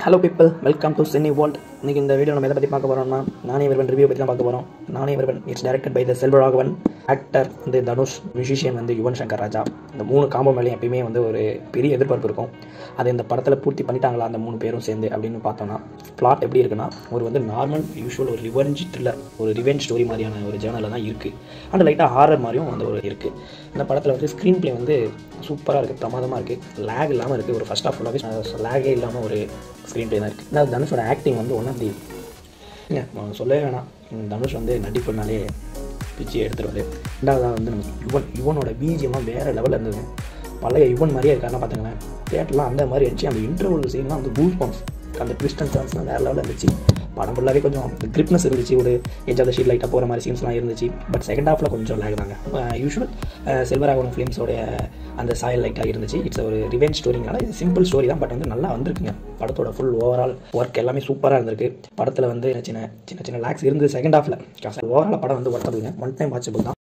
Hello people welcome to Chennai world இன்றைக்கி இந்த video நம்ம எதை பற்றி பார்க்க போகிறோம்னா நானே வருவன் ரிவ்யூ பற்றி தான் பார்க்க போகிறோம் Naane Varuven it's directed by the Selvaraghavan actor வந்து தனுஷ் மியூசிஷியன் வந்து யுவன் சங்கர் ராஜா. இந்த மூணு காம்போ மேலேயும் எப்பயுமே வந்து ஒரு பெரிய எதிர்பார்ப்பு இருக்கும். அது இந்த படத்தில் பூர்த்தி பண்ணிட்டாங்களா அந்த மூணு பேரும் சேர்ந்து அப்படின்னு பார்த்தோம்னா பிளாட் எப்படி இருக்குன்னா ஒரு வந்து நார்மல் யூஷுவல் ஒரு ரிவெஞ்ச் த்ரில்லர் ஒரு ரிவெஞ்ச் ஸ்டோரி மாதிரியான ஒரு ஜேர்னலில் தான் இருக்குது அண்ட் லைட்டாக ஹாரர் மாதிரியும் வந்து ஒரு இருக்குது இந்த படத்தில் வந்து ஸ்க்ரீன் பிளே வந்து சூப்பராக இருக்குது பிரமாதமாக இருக்குது லேக் இல்லாமல் இருக்குது ஒரு ஃபஸ்ட் ஆஃப் ஃபுல்லாகவே லேகே இல்லாமல் ஒரு ஸ்க்ரீன் ப்ளே தான் இருக்குது நான் தனுஷோட ஆக்டிங் வந்து ஒன் ஆஃப் தி சொல்லவே வேணாம். தனுஷ் வந்து நடிப்புனாலே பிச்சு எடுத்துருவாரு. ரெண்டாவதாக வந்து நம்ம யுவன் யுவனோட பிஜிஎம்லாம் வேறு லெவலில் இருந்தது. பழைய யுவன் மாதிரியே இருக்காருன்னா பார்த்துங்களேன் தேட்டர்லாம் அந்த மாதிரி இருந்துச்சு அந்த இன்டர்வல் சீன்லாம் வந்து பூஸ் பம்ப்ஸ் அந்த ட்விஸ்ட் அண்ட் வேறு லெவலில் இருந்துச்சு. படம் ஃபுல்லாகவே கொஞ்சம் கிரிப்னஸ் இருந்துச்சு. ஒரு எஜ் ஆஃப் த ஷீட் லைட்டாக போகிற மாதிரி சீன்ஸ்லாம் இருந்துச்சு. பட் செகண்ட் ஹாஃபில் கொஞ்சம் லேக் தாங்க. யூஷுவல் செல்வராகவன் ஃபிலிம்ஸோடைய அந்த சாயல் லைட்டாக இருந்துச்சு. இட்ஸ் ஒரு ரிவெஞ்ச் ஸ்டோரிங்கனால இது சிம்பிள் ஸ்டோரி தான். பட் வந்து நல்லா வந்திருக்குங்க. படத்தோட ஃபுல் ஓவரால் ஒர்க் எல்லாமே சூப்பராக இருந்திருக்கு. படத்தில் வந்து சின்ன சின்ன சின்ன லேக்ஸ் இருந்தது செகண்ட் ஹாஃபில் ஓவரால் படம் வந்து ஒர்த்ததுங்க ஒன் டைம் வாட்சபிள் தான்.